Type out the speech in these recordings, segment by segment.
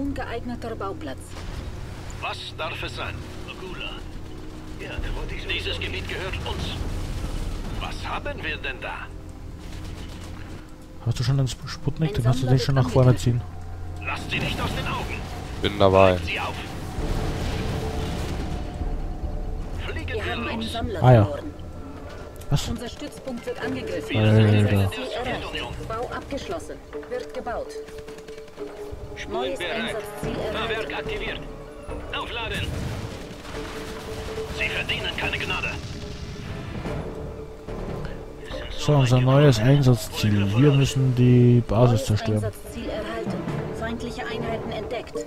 Ungeeigneter Bauplatz. Was darf es sein? Ogula. Ja, da wollte ich Dieses Gebiet gehört uns. Was haben wir denn da? Hast du schon den Sputnik? Den hast du den schon nach vorne ziehen. Lasst sie nicht aus den Augen. Bin dabei. Sie auf. Fliegen Wir wir haben einen. Sammler Ah, ja. verloren. Was? Unser Stützpunkt wird angegriffen. Alter. Bau abgeschlossen. Wird gebaut. Neues bereit. Einsatzziel Fahrwerk aktiviert. Aufladen. Sie verdienen keine Gnade. So, unser neues Einsatzziel. Wir müssen die Basis zerstören. Einsatzziel erhalten. Feindliche Einheiten entdeckt.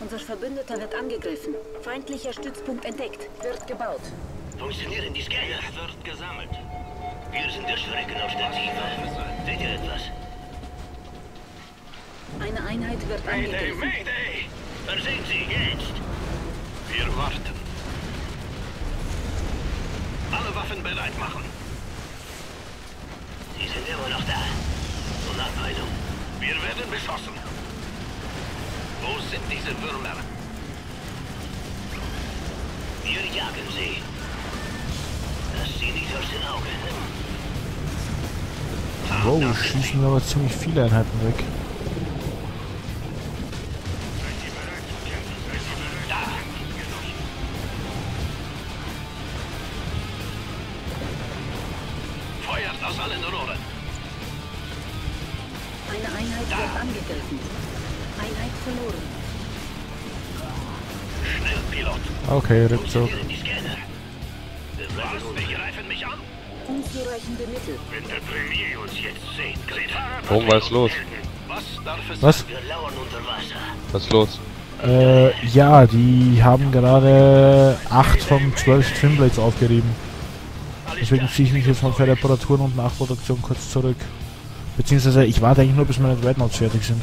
Unser Verbündeter wird angegriffen. Feindlicher Stützpunkt entdeckt. Wird gebaut. Funktionieren die Scanner? wird gesammelt. Wir sind der Schrecken aus der Tiefe. Seht ihr etwas? Eine Einheit wird Mayday, angegriffen. Mayday! Versehen Sie jetzt! Wir warten. Alle Waffen bereit machen. Sie sind immer noch da. Und Abteilung. Wir werden beschossen. Wo sind diese Würmer? Wir jagen sie. Lass sie nicht aus den Augen. Wow, schießen wir aber ziemlich viele Einheiten weg. Sieht, sieht Warum, was ist los? Was darf es Was? Wir lauern unter Wasser. Was ist los? Äh, ja, die haben gerade 8 von 12 Twinblades aufgerieben. Deswegen ziehe ich mich jetzt mal für Reparaturen und Nachproduktion kurz zurück. Beziehungsweise ich warte eigentlich nur, bis meine Dreadnoughts fertig sind.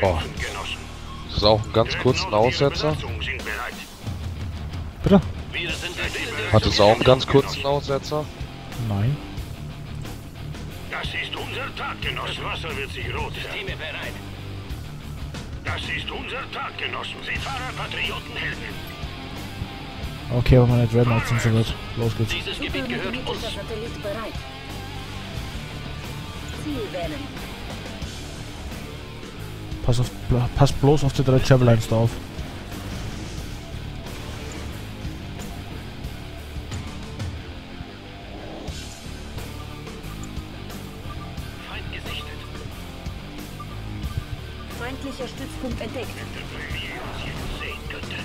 Boah. Das ist auch ein ganz kurzen Aussetzer. Bitte? Hat es auch einen ganz kurzen Aussetzer? Nein. Das ist unser Tag, Genossen. Das Wasser wird sich rot. Systeme bereit. Das ist unser Tag, Genossen. Seefahrer, Patrioten, Helden. Okay, aber meine Dreadnoughts sind soweit. Los geht's. Dieses Gebiet gehört uns. Satellit bereit. Ziel wählen. Pass, auf, pass bloß auf die drei Javelins da auf. Feind gesichtet. Feindlicher Stützpunkt entdeckt. Wenn der Premier uns jetzt sehen könnte.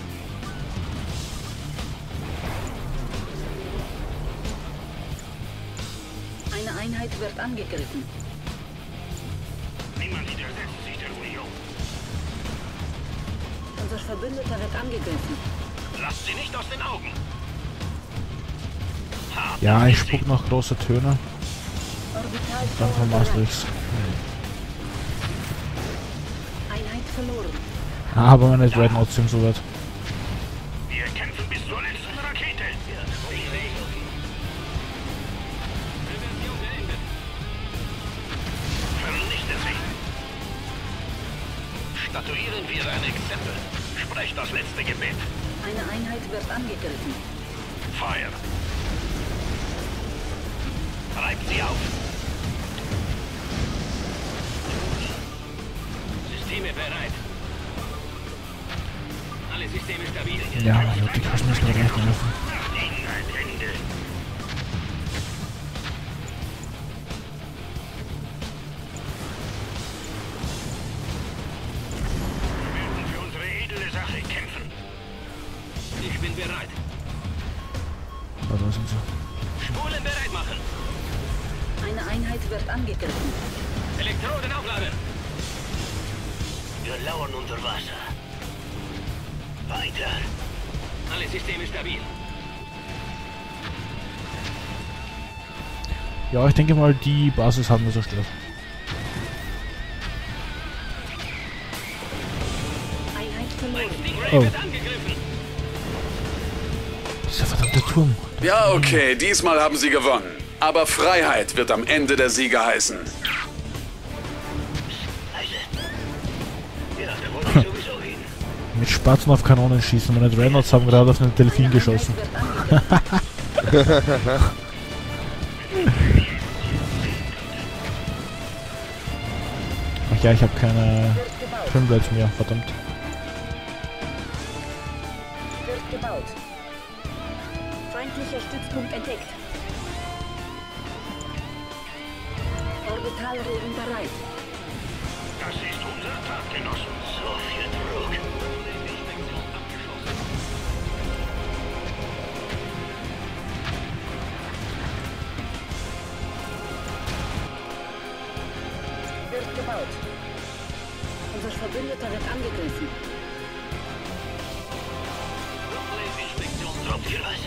Eine Einheit wird angegriffen. Verbündeter wird angegriffen. Lasst sie nicht aus den Augen. Ja, ich spuck noch große Töne. Orbital Dann vom Maastrichts. Einheit verloren. Aber meine Dreadnoughts sind soweit. Wir kämpfen bis zur letzten Rakete. Vernichten Sie. Statuieren wir ein Exempel. Sprecht das letzte Gebet. Eine Einheit wird angegriffen. Feuer. Reibt sie auf. Systeme bereit. Alle Systeme stabil. Ja, mein Gott, die müssen gleich helfen. Macht ihnen ein Ende. Einheit wird angegriffen. Elektroden aufladen. Wir lauern unter Wasser. Weiter. Alle Systeme stabil. Ja, ich denke mal, die Basis haben wir zerstört. Einheit verloren. Stingray Oh. Dieser verdammte Turm. Ja, okay, diesmal haben sie gewonnen. Aber Freiheit wird am Ende der Sieger heißen. Mit Spatzen auf Kanonen schießen. Meine Dreadnoughts haben gerade auf einen Delfin geschossen. Ach ja, ich habe keine Trimblades mehr, verdammt. Feindlicher Stützpunkt entdeckt. Orbitalregen bereit. Das ist unser Tag, Genossen. So viel Druck. Wird gebaut. Unser Verbündeter wird angegriffen. Droppt ihr was?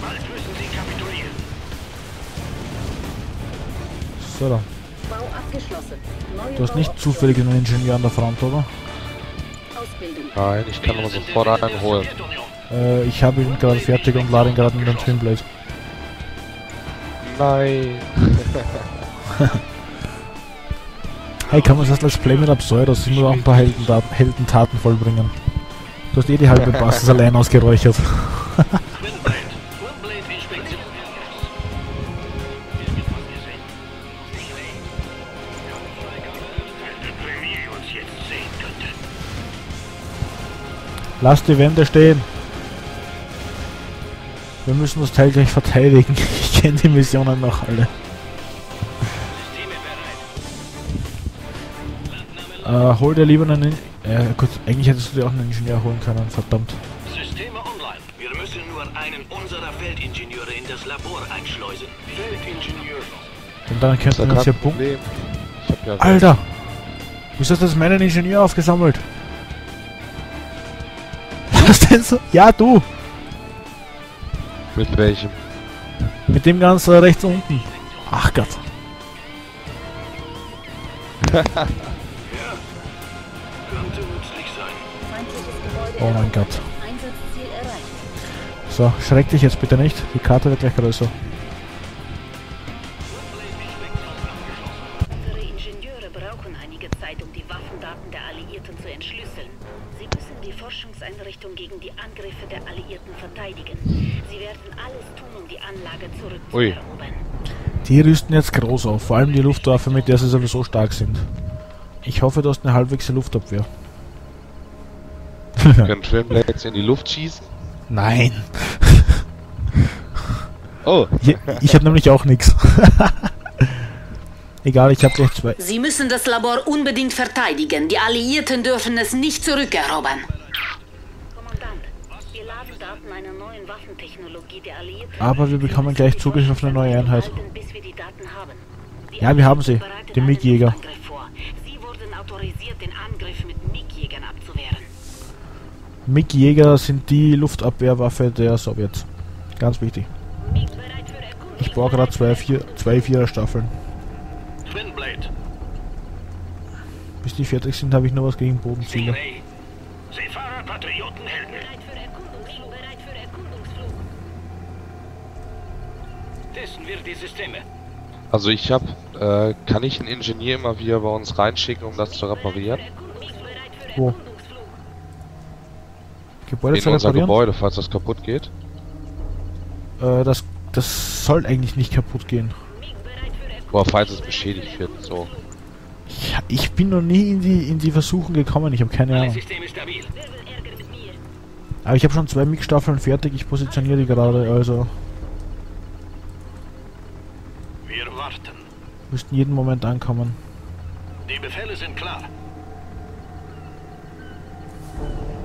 Bald müssen sie kapitulieren. So, da. Du hast nicht zufällig einen Ingenieur an der Front, oder? Nein, ich kann aber sofort einen holen. Äh, ich habe ihn gerade fertig und lade ihn gerade in den Twinblade. Nein. Hey, kann man das Let's Play mit Absurdus? Ich muss auch ein paar Heldentaten, Heldentaten vollbringen. Du hast eh die halbe Basis allein ausgeräuchert. Lass die Wände stehen. Wir müssen das Teil gleich verteidigen. Ich kenne die Missionen noch alle. Äh, hol dir lieber einen... In äh, gut, eigentlich hättest du dir auch einen Ingenieur holen können, verdammt. Systeme online. Wir müssen nur einen unserer Feldingenieure in das Labor einschleusen. Feldingenieur. Und dann könnten wir uns hier. Problem. Ja Alter! Wieso hast du das meinen Ingenieur aufgesammelt? Was denn so? Ja, du! Mit welchem? Mit dem ganz äh, rechts unten. Ach Gott. Könnte nützlich sein. Feindliches Gebäude Oh mein. Gott. So, schreck dich jetzt bitte nicht. Die Karte wird gleich größer. Um die Anlage Ui. zurückzuerobern. Die rüsten jetzt groß auf, vor allem die Luftwaffe, mit der sie sowieso stark sind. Ich hoffe, du hast eine halbwegs Luftabwehr. Können Twinblades in die Luft schießen? Nein. Oh, Ich, ich habe nämlich auch nichts. Egal, ich habe gleich zwei. Sie müssen das Labor unbedingt verteidigen. Die Alliierten dürfen es nicht zurückerobern. Aber wir bekommen gleich Zugriff auf eine neue Einheit. Ja, wir haben sie. Den MiG-Jäger. Luftangriff vor. Sie wurden autorisiert, den Angriff mit MiG-Jägern abzuwehren. MiG-Jäger sind die Luftabwehrwaffe der Sowjets. Ganz wichtig. Ich baue gerade zwei, vier, zwei Vierer-Staffeln. Twinblade. Bis die fertig sind, habe ich nur was gegen Bodenziele. Seefahrer, Patrioten, Helden. Bereit für Erkundungsflug. Bereit für Erkundungsflug. Testen wir die Systeme. also ich hab, äh, kann ich einen Ingenieur immer wieder bei uns reinschicken, um das zu reparieren? Wo? Gebäude In zu unser reparieren? Gebäude, falls das kaputt geht? Äh, das, das soll eigentlich nicht kaputt gehen. Oder falls es beschädigt wird, so. Ich, ich bin noch nie in die, in die Versuchen gekommen, ich habe keine Ahnung. Aber ich habe schon zwei MiG-Staffeln fertig, ich positioniere die gerade, also müssten jeden Moment ankommen. Die Befehle sind klar.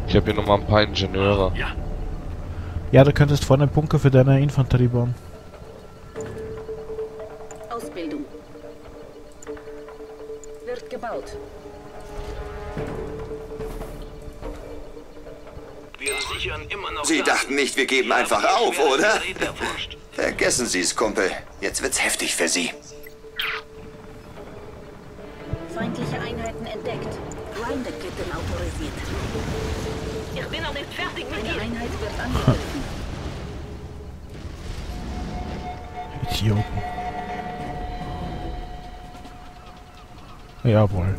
Ich habe hier nochmal ein paar Ingenieure. Ja, Ja, du könntest vorne einen Bunker für deine Infanterie bauen. Ausbildung. Wird gebaut. wir sichern immer noch. Sie Daten. dachten nicht, wir geben Wir einfach auf, oder? Vergessen Sie es, Kumpel. Jetzt wird's heftig für Sie. Idioten. Jawohl.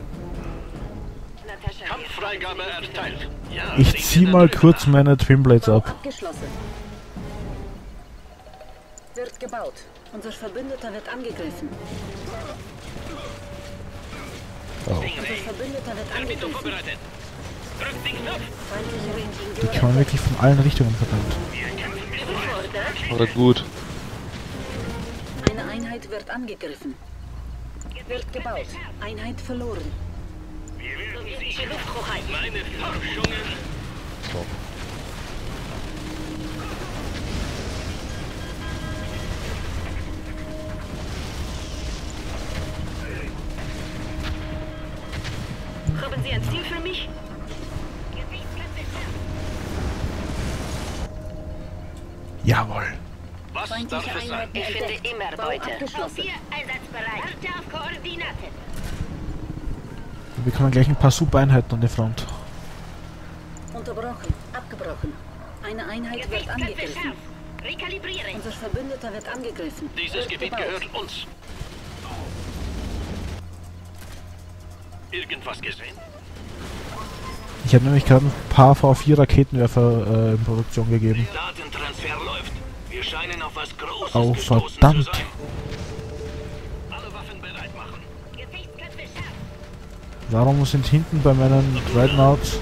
Kampffreigabe erteilt. Ja, Ich zieh mal kurz meine Twinblades ab. Wird gebaut. Unser Verbündeter wird angegriffen. Oh. Unser Verbündeter wird angegriffen. Die kann man wirklich von allen Richtungen verdammt. Gefordert. Oder gut. Eine Einheit wird angegriffen. Wird gebaut. Einheit verloren. Sowjetische Lufthoheit. Meine Forschungen. So. Feindliche? Einheiten Ich finde immer Beute. abgeschlossen. einsatzbereit. Warte auf Koordinaten. Wir bekommen gleich ein paar super Einheiten an die Front. Unterbrochen. Abgebrochen. Eine Einheit wird angegriffen. Rekalibrieren. Unser Verbündeter wird angegriffen. Dieses Wird Gebiet gebaut. gehört uns. Irgendwas gesehen? Ich habe nämlich gerade ein paar V4 Raketenwerfer äh, in Produktion gegeben. Datentransfer Gesichtsköpfe scharf. Warum sind hinten bei meinen Dreadnoughts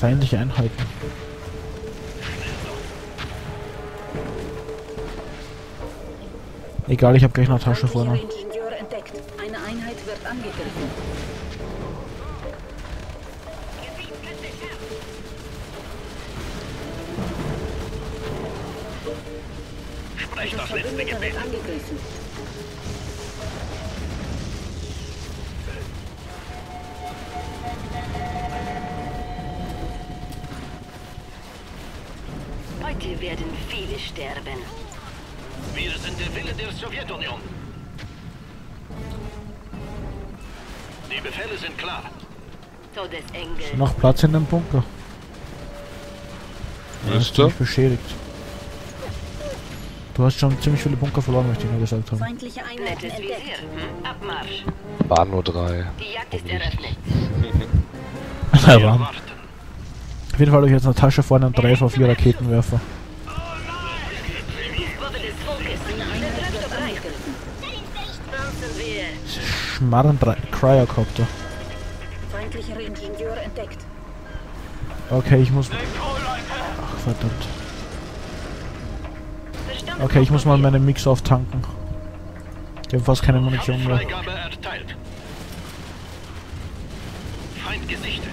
feindliche Einheiten? Egal, ich habe gleich noch eine Tasche vorne. Feindlicher Ingenieur entdeckt. Eine Einheit wird angegriffen. Wird angegriffen. Heute werden viele sterben. Wir sind der Wille der Sowjetunion. Die Befehle sind klar. Todesengel. Noch Platz in dem Bunker. Ist Müsste. ziemlich beschädigt. Du hast schon ziemlich viele Bunker verloren, möchte ich nur gesagt haben. Feindliche Einheiten entdeckt. Hm? Abmarsch. Waren nur drei. Die Jagd ist eröffnet. Ja, warten. Auf jeden Fall habe ich jetzt eine Tasche vorne und drei V4 Raketenwerfer. Waffe des Volkes. Eine Einheit wird bereit. angegriffen. Bouncen wir. Schmarren drei Cryocopter. Feindlicher Ingenieur entdeckt. Okay, ich muss... Ach, verdammt. Okay, ich muss mal meine Mix auftanken. Ich habe fast keine Munition mehr. Feind gesichtet.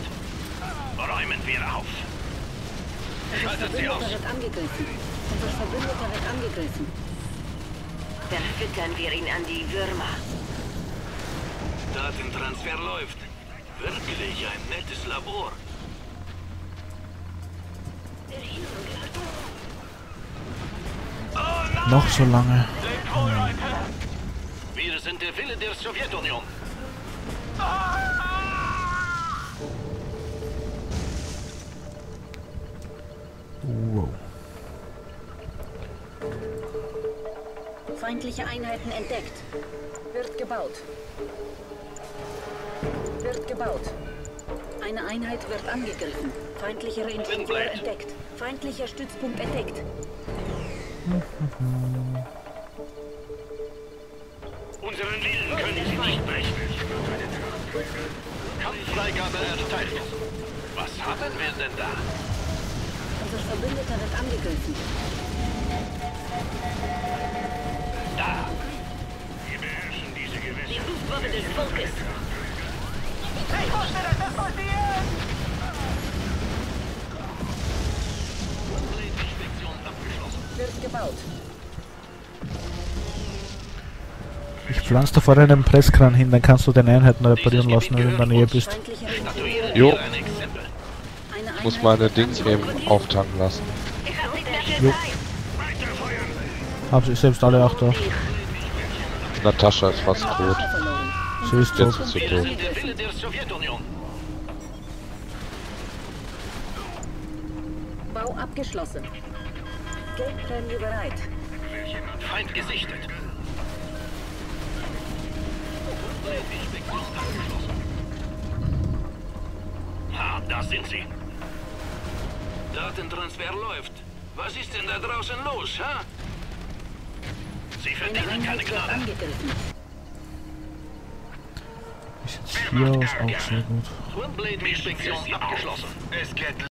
Räumen wir auf. Schaltet sie aus. Verbündeter wird angegriffen. Unser Verbündeter wird angegriffen. Verfüttern wir ihn an die Würmer. Datentransfer läuft. Wirklich ein nettes Labor. Noch so lange. Wir sind der Wille der Sowjetunion. Wow. Feindliche Einheiten entdeckt. Wird gebaut. Wird gebaut. Eine Einheit wird angegriffen. Feindlicher Ingenieur Windblade. entdeckt. Feindlicher Stützpunkt entdeckt. Unseren Willen können Sie nicht brechen. Kampffreigabe erteilt. Was haben wir denn da? Unser Verbündeter wird angegriffen. Da. Wir beherrschen diese Die Gewässer. Luftwaffe des Volkes. Inspektion Wird gebaut. Ich pflanze da vorne einen Presskran hin, dann kannst du deine Einheiten reparieren lassen, wenn du in der Nähe bist. Jo. Einheit Muss meine Dings eben auftanken lassen. Ich Jo. Hab sie selbst alle acht da. Natascha ist fast tot. Sie ist tot. Jetzt ist sie tot. Bau abgeschlossen. Geldprämie bereit. Feind gesichtet. Abgeschlossen. Das sind sie. Datentransfer läuft. Was ist denn da draußen los, ha? Sie verdienen keine Gnade. Wie sieht's hier aus? Auch sehr gut. Twinblade-Inspektion abgeschlossen. Es geht